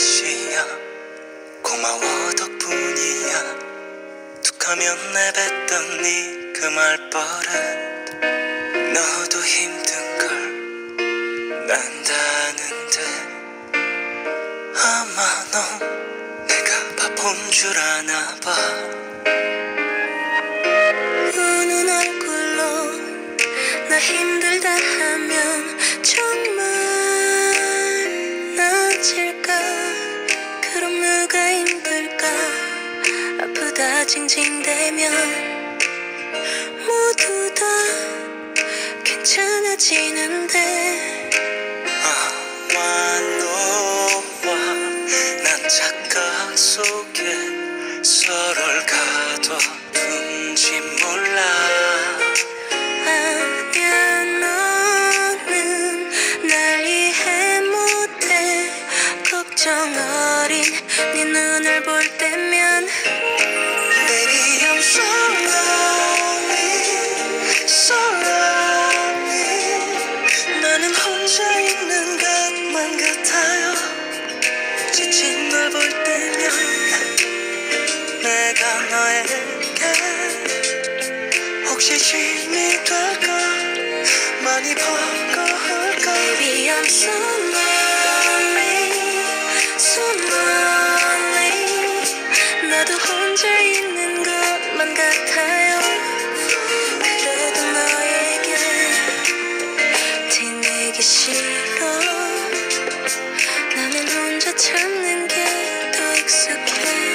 탓이야. 고마워 덕분이야. 툭하면 내뱉 던 니, 그 말버릇. 너도 힘든 걸 난다는데. 아마 넌 내가 바쁜 줄 아나 봐. 우는 얼굴로 나 힘들다 하면 징징대면 모두 다 괜찮아지는데. 아마 너와 난 착각 속에 서로를 가둬둔지 몰라. 아니야 너는 날 이해 못해. 걱정 어린 네 눈을 볼 때면 짐이 될까 많이 버거울까 Baby I'm so 나도 혼자 있는 것만 같아요. 그래도 너에게 티내기 싫어. 나는 혼자 참는 게 더 익숙해.